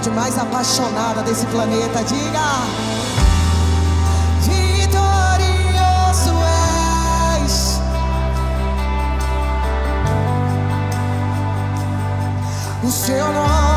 juventude mais apaixonada desse planeta. Diga! Vitorioso és. O seu nome.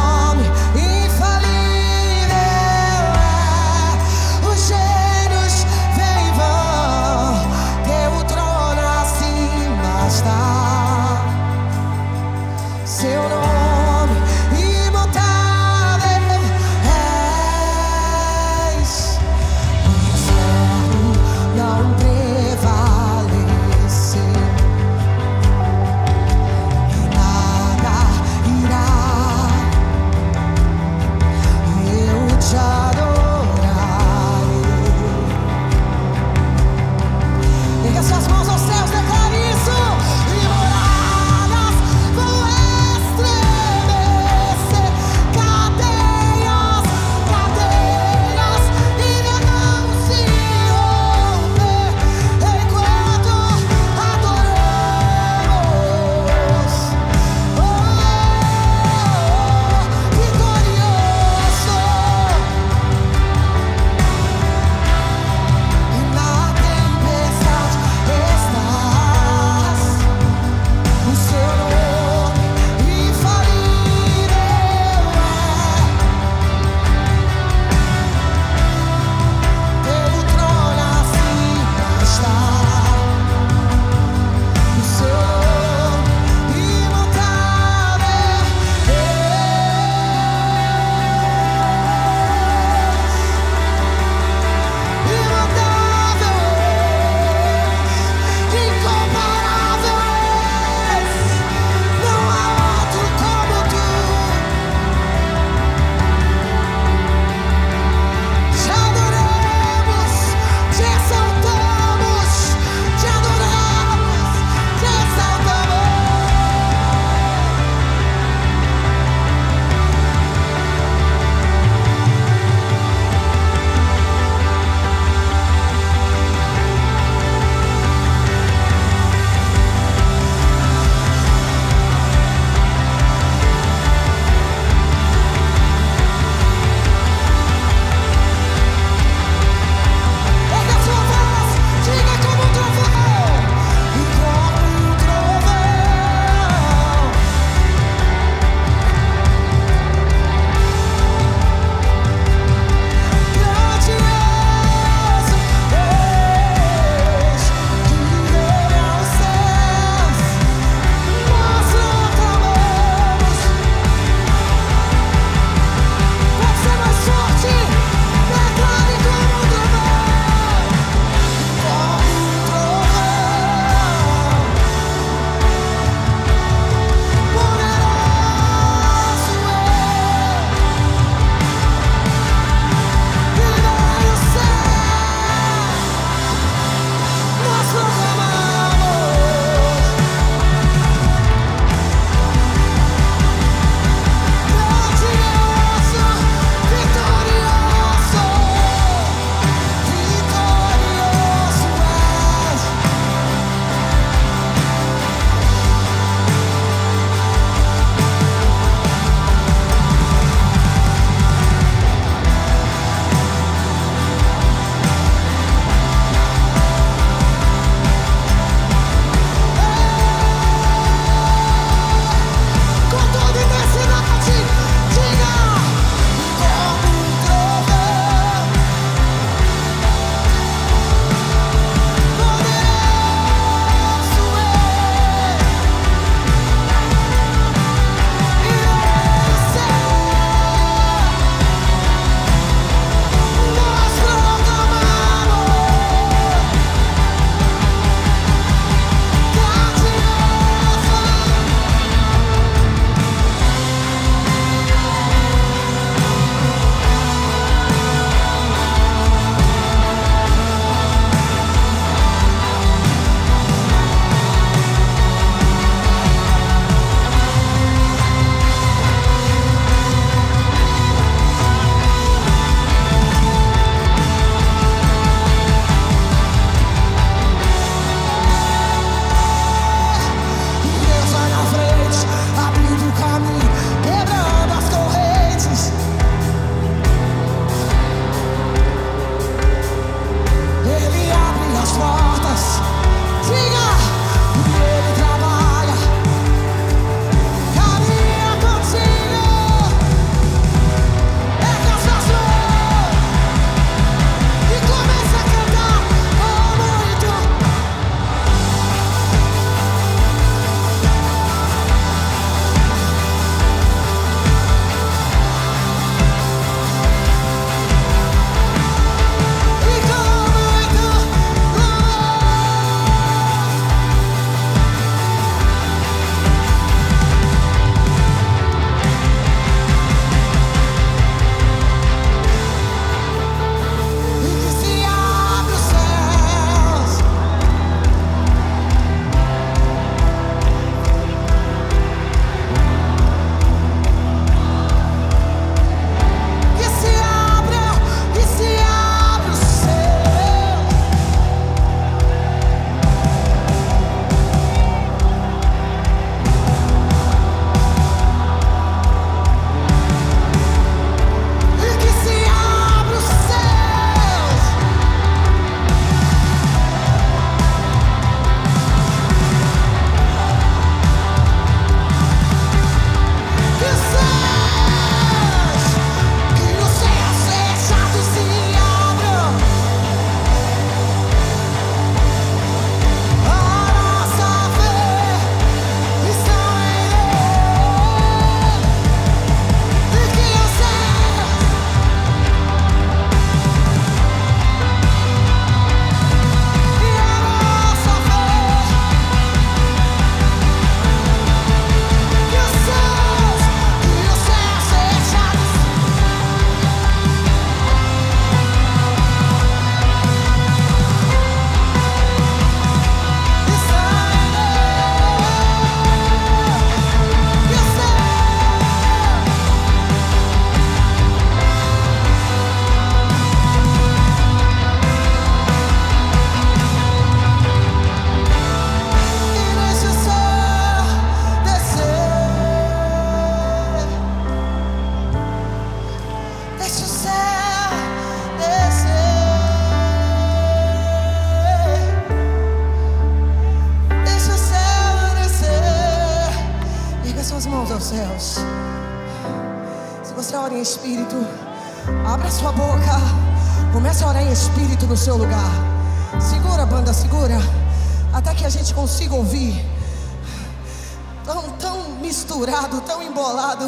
Misturado, tão embolado.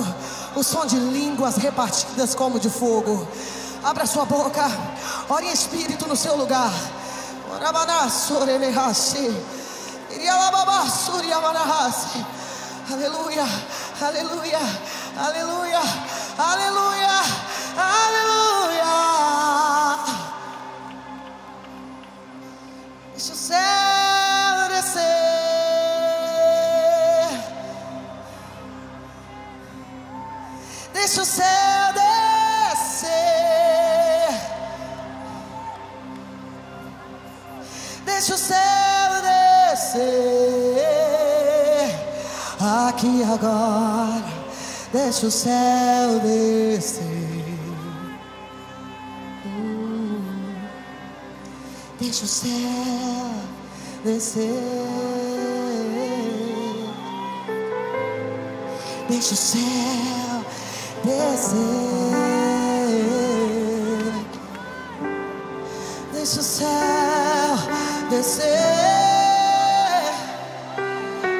O som de línguas repartidas como de fogo. Abra sua boca. Ore em espírito no seu lugar. Aleluia, aleluia, aleluia, aleluia, aleluia. Deixa o Deixa o céu descer. Deixa o céu descer. Aqui agora. Deixa o céu descer. Hum. Deixa o céu descer. Deixa o céu descer. Deixa o céu descer.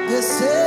Descer.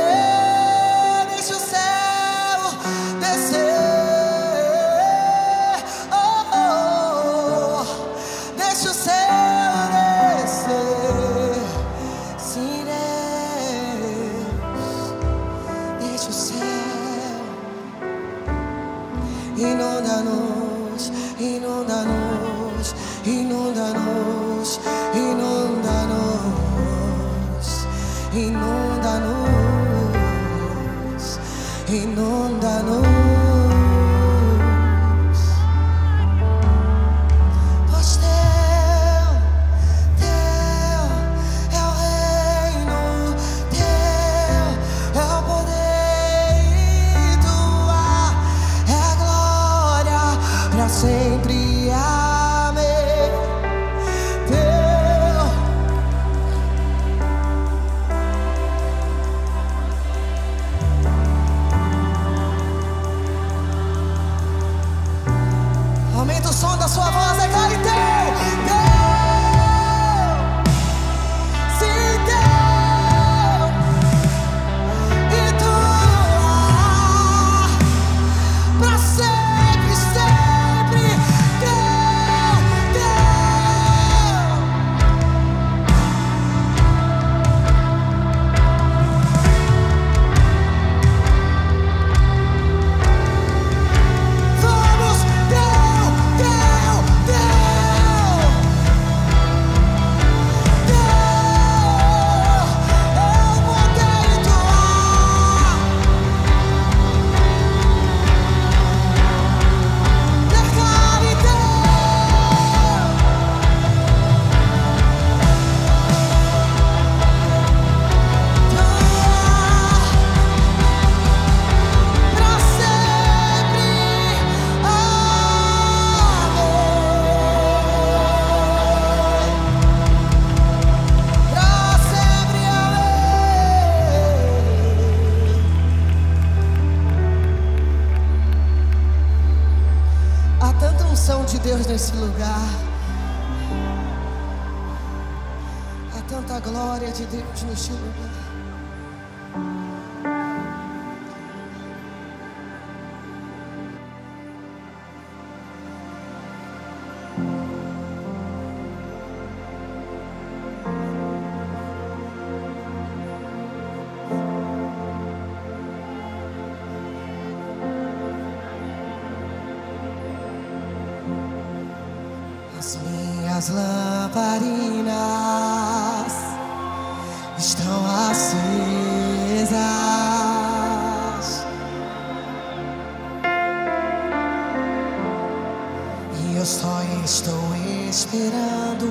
Esperando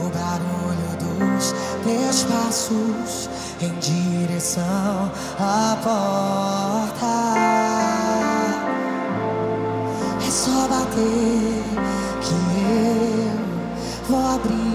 o barulho dos teus passos em direção à porta. É só bater que eu vou abrir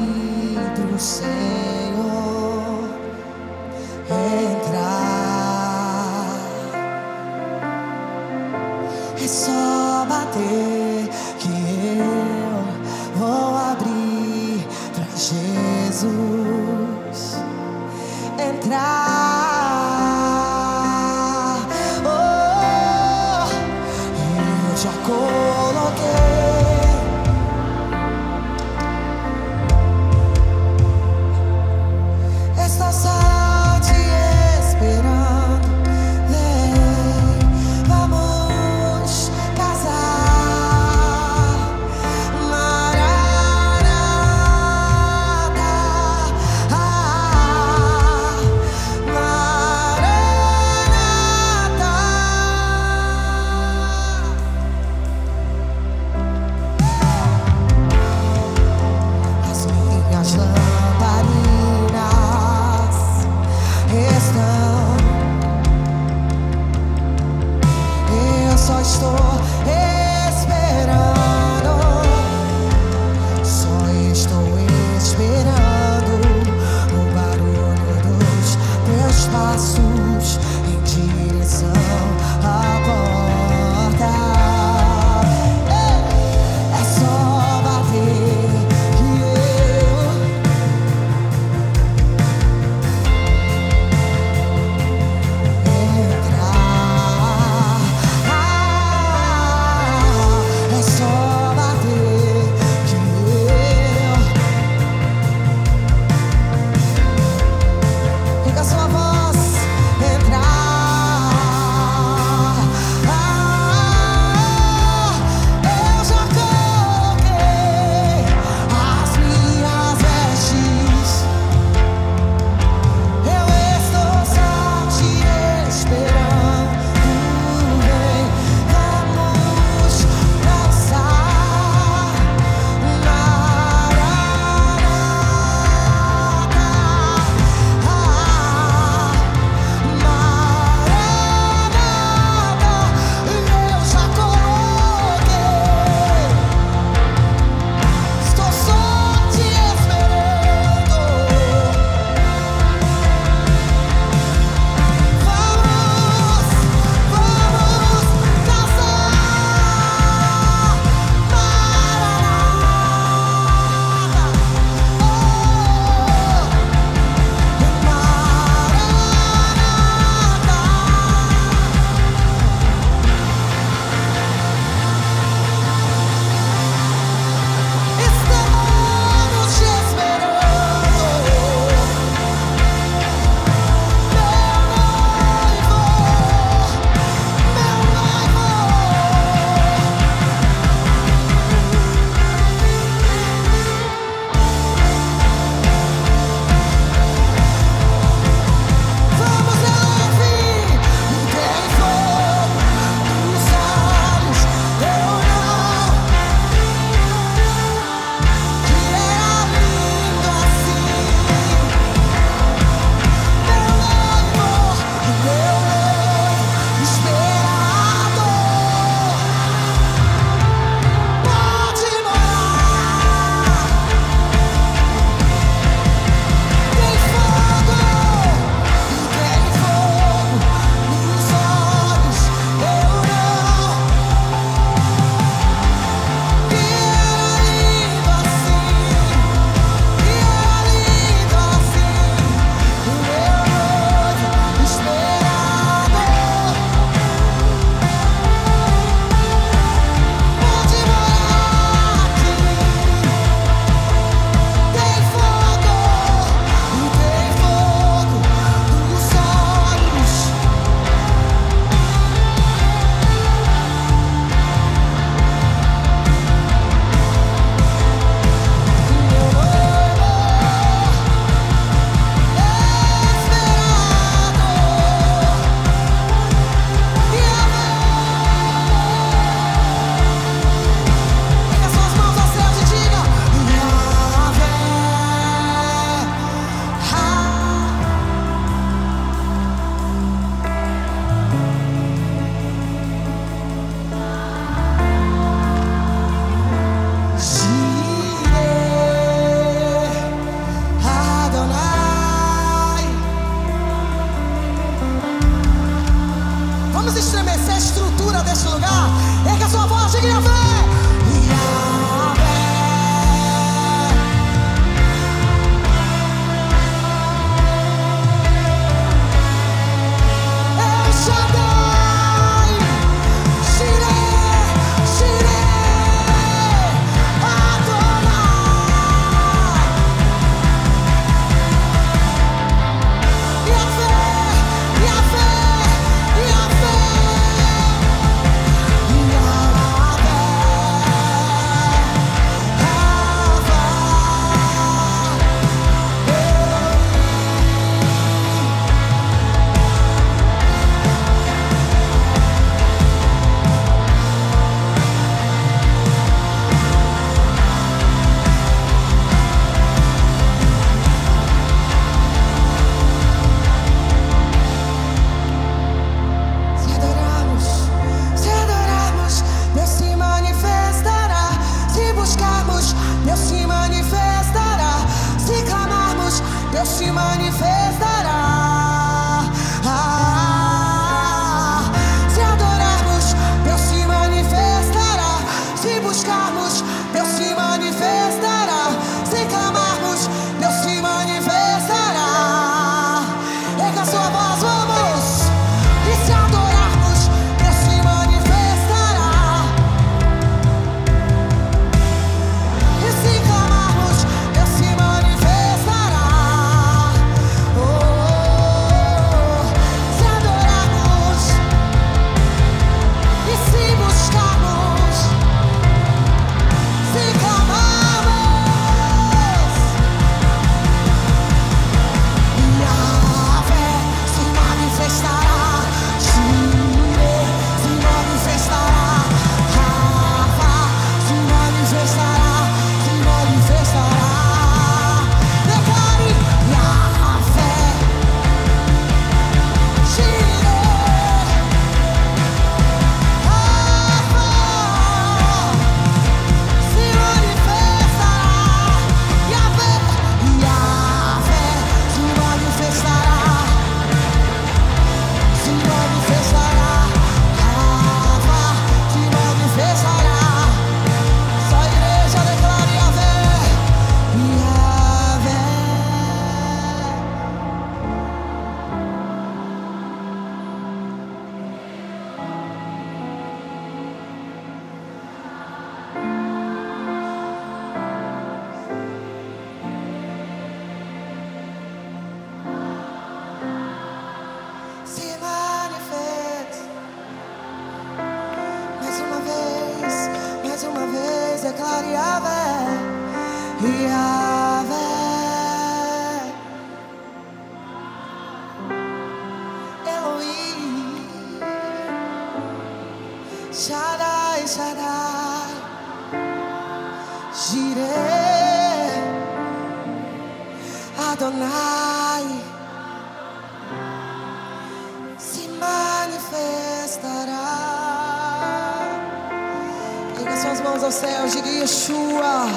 céu, diga Yeshua.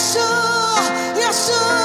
Yeshua, Yeshua,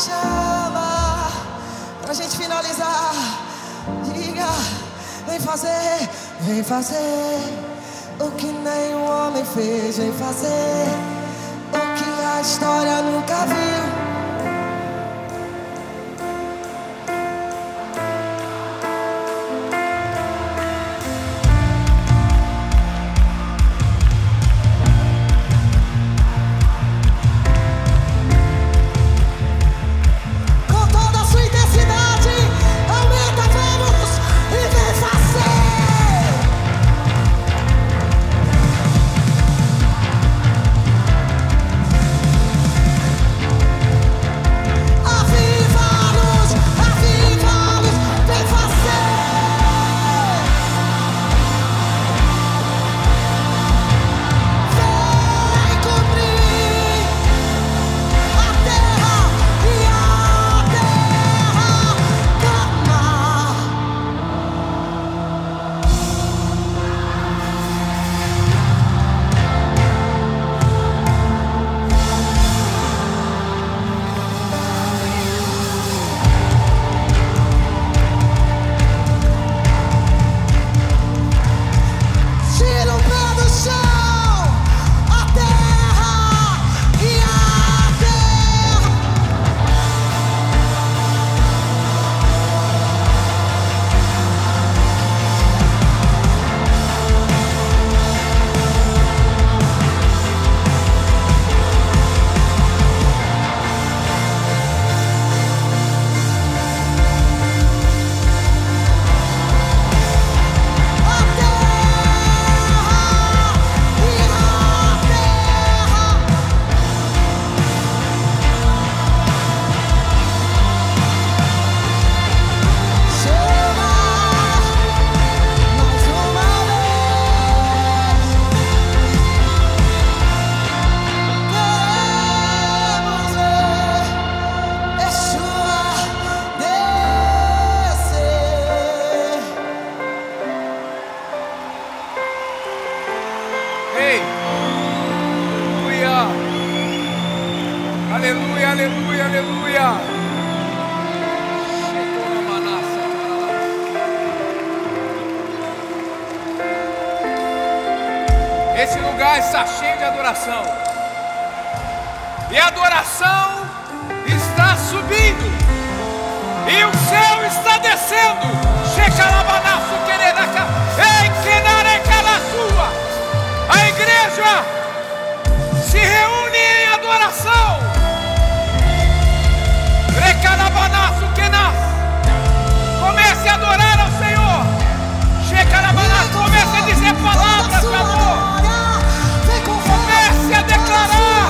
chama. Pra gente finalizar, diga: vem fazer, vem fazer o que nenhum homem fez, vem fazer o que a história nunca viu. Aleluia! Aleluia! Esse lugar está cheio de adoração. E a adoração está subindo. E o céu está descendo. Shechalabanaço quereraka. Ei, quenareca sua. A igreja se reúne em adoração. Comece a dizer palavras de amor. Comece a declarar.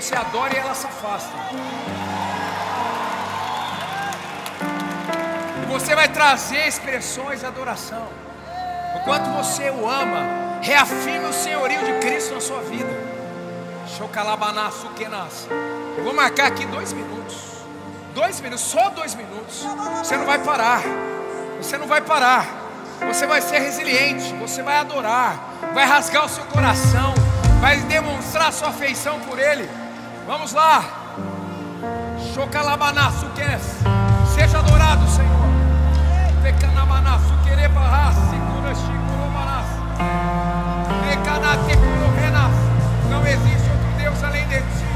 Você adora e ela se afasta. E você vai trazer expressões de adoração, enquanto você o ama, reafirme o senhorio de Cristo na sua vida. Chocalabanaço que nasce. Eu vou marcar aqui dois minutos. Dois minutos, só dois minutos. Você não vai parar. Você não vai parar. Você vai ser resiliente. Você vai adorar. Vai rasgar o seu coração. Vai demonstrar sua afeição por Ele. Vamos lá. Chocalabanaço que Seja adorado, Senhor. Pecanamanaço querer barrar. Segura, chicuromanaço. Pecanate. Não existe outro Deus além de ti.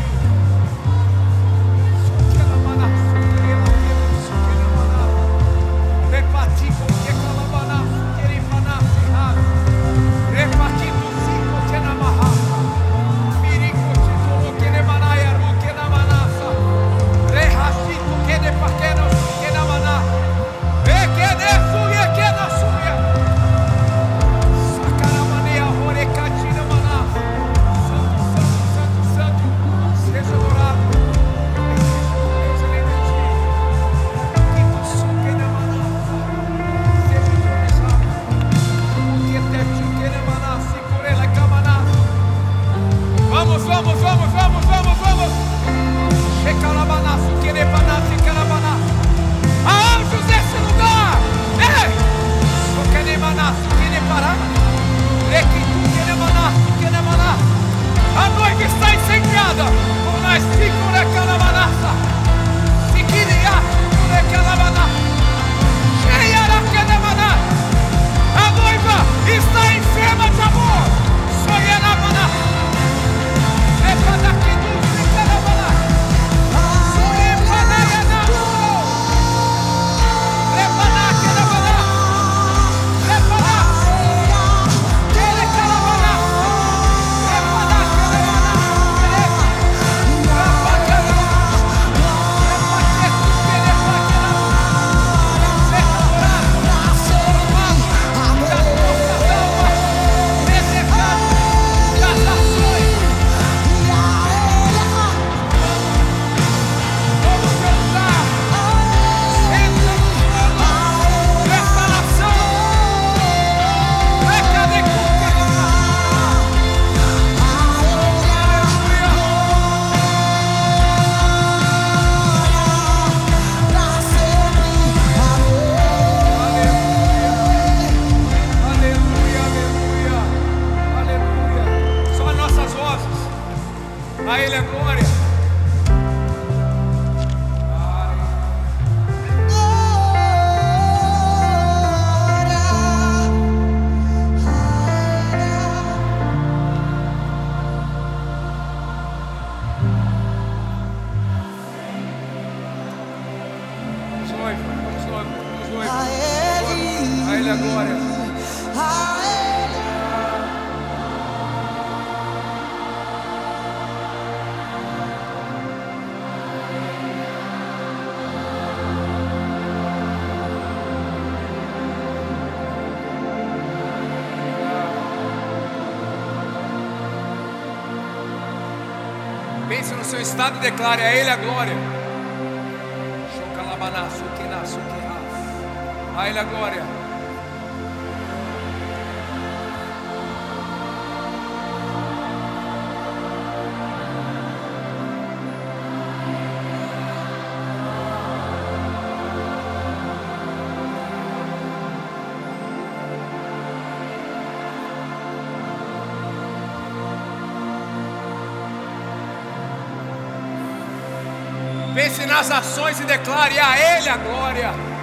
Pense no seu estado e declare a Ele a glória. A Ele a glória. Nas ações e declare a Ele a glória.